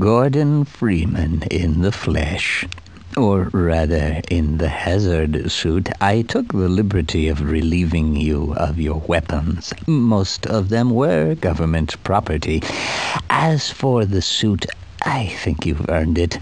Gordon Freeman in the flesh. Or rather, in the hazard suit, I took the liberty of relieving you of your weapons. Most of them were government property. As for the suit, I think you've earned it.